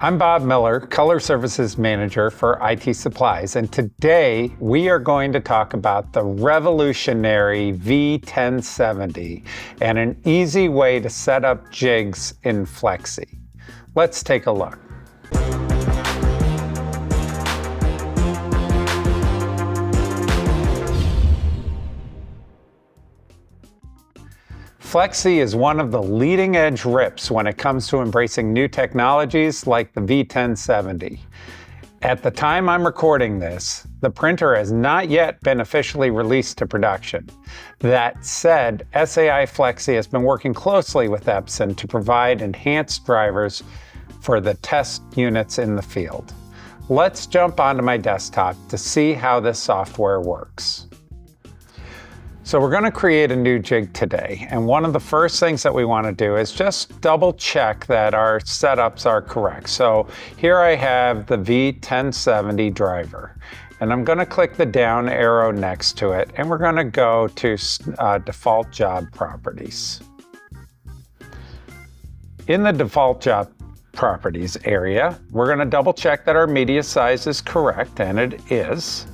I'm Bob Miller, Color Services Manager for IT Supplies, and today we are going to talk about the revolutionary V1070 and an easy way to set up jigs in Flexi. Let's take a look. Flexi is one of the leading edge RIPs when it comes to embracing new technologies like the V1070. At the time I'm recording this, the printer has not yet been officially released to production. That said, SAI Flexi has been working closely with Epson to provide enhanced drivers for the test units in the field. Let's jump onto my desktop to see how this software works. So we're going to create a new jig today. And one of the first things that we want to do is just double check that our setups are correct. So here I have the V1070 driver. And I'm going to click the down arrow next to it. And we're going to go to uh, default job properties. In the default job properties area, we're going to double check that our media size is correct, and it is.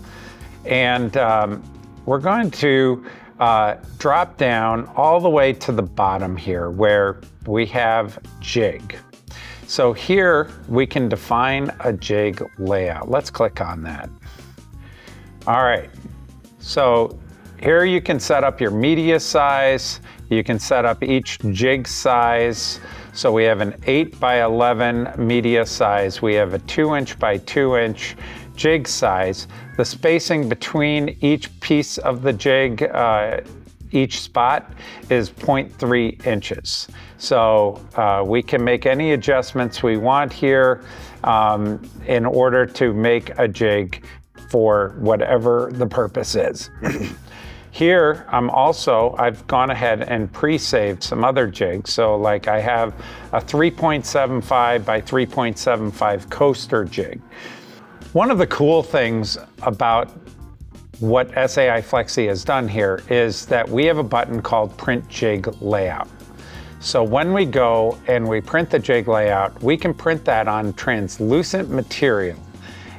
And um, we're going to uh, drop down all the way to the bottom here where we have jig. So here we can define a jig layout. Let's click on that. All right, so here you can set up your media size. You can set up each jig size. So we have an 8 by 11 media size. We have a 2 inch by 2 inch jig size. The spacing between each piece of the jig, uh, each spot, is 0.3 inches. So uh, we can make any adjustments we want here um, in order to make a jig for whatever the purpose is. Here, I'm also, I've gone ahead and pre-saved some other jigs. So like I have a 3.75 by 3.75 coaster jig. One of the cool things about what SAI Flexi has done here is that we have a button called Print Jig Layout. So when we go and we print the jig layout, we can print that on translucent material.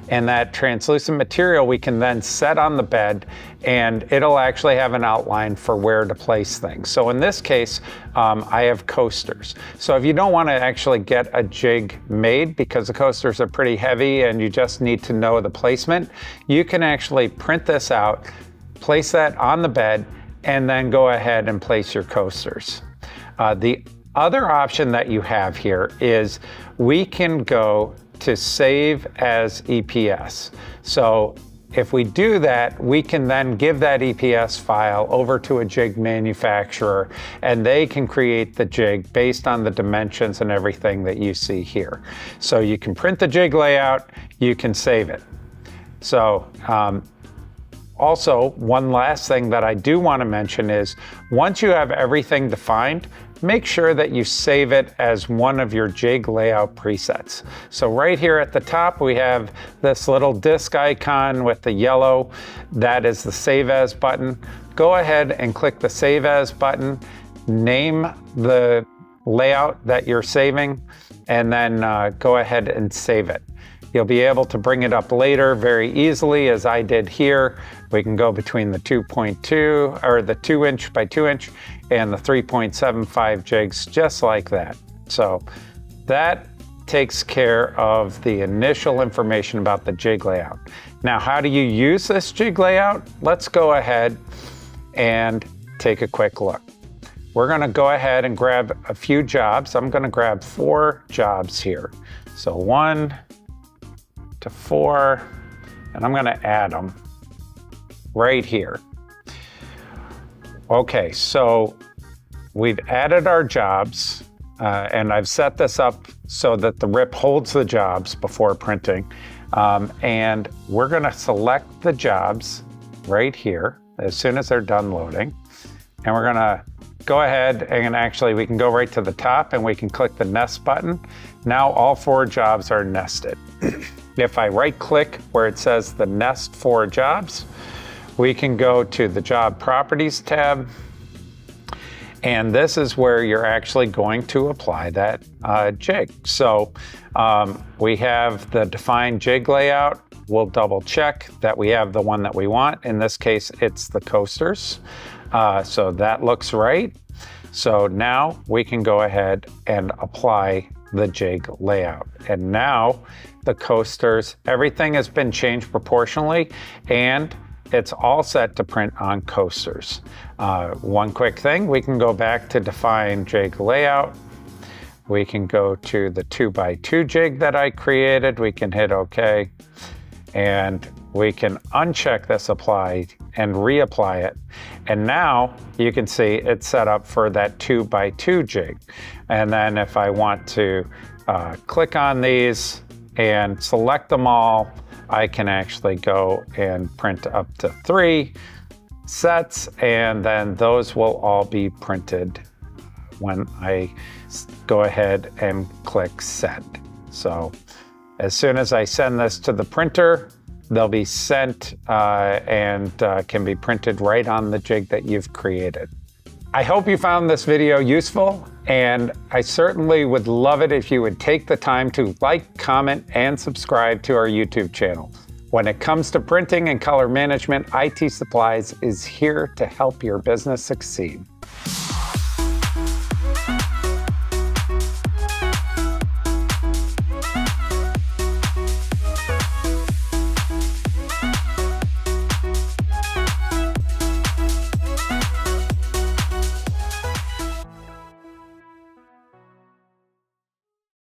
And that translucent material we can then set on the bed and it'll actually have an outline for where to place things. So in this case, um, I have coasters. So if you don't want to actually get a jig made because the coasters are pretty heavy and you just need to know the placement, you can actually print this out, place that on the bed, and then go ahead and place your coasters. Uh, the other option that you have here is we can go to save as EPS. So if we do that, we can then give that EPS file over to a jig manufacturer and they can create the jig based on the dimensions and everything that you see here. So you can print the jig layout, you can save it. So um, also, one last thing that I do want to mention is once you have everything defined, make sure that you save it as one of your jig layout presets. So right here at the top, we have this little disk icon with the yellow. That is the Save As button. Go ahead and click the Save As button, name the layout that you're saving, and then uh, go ahead and save it. You'll be able to bring it up later very easily as I did here. We can go between the 2.2 or the 2 inch by 2 inch and the 3.75 jigs just like that. So that takes care of the initial information about the jig layout. Now, how do you use this jig layout? Let's go ahead and take a quick look. We're gonna go ahead and grab a few jobs. I'm gonna grab four jobs here. So one, to four, and I'm gonna add them right here. Okay, so we've added our jobs, uh, and I've set this up so that the RIP holds the jobs before printing. Um, and we're gonna select the jobs right here as soon as they're done loading. And we're gonna go ahead and actually we can go right to the top and we can click the nest button. Now all four jobs are nested. If I right click where it says the nest for jobs, we can go to the job properties tab And this is where you're actually going to apply that uh, jig. So um, we have the defined jig layout. We'll double check that we have the one that we want. In this case, it's the coasters. Uh, so that looks right. So now we can go ahead and apply the jig layout. And now the coasters, everything has been changed proportionally and it's all set to print on coasters. Uh, one quick thing, we can go back to define jig layout. We can go to the two by two jig that I created. We can hit okay. And we can uncheck this apply and reapply it. And now you can see it's set up for that two by two jig. And then if I want to uh, click on these and select them all, I can actually go and print up to three sets and then those will all be printed when I go ahead and click send. So as soon as I send this to the printer, they'll be sent uh, and uh, can be printed right on the jig that you've created. I hope you found this video useful, and I certainly would love it if you would take the time to like, comment, and subscribe to our YouTube channel. When it comes to printing and color management, IT Supplies is here to help your business succeed.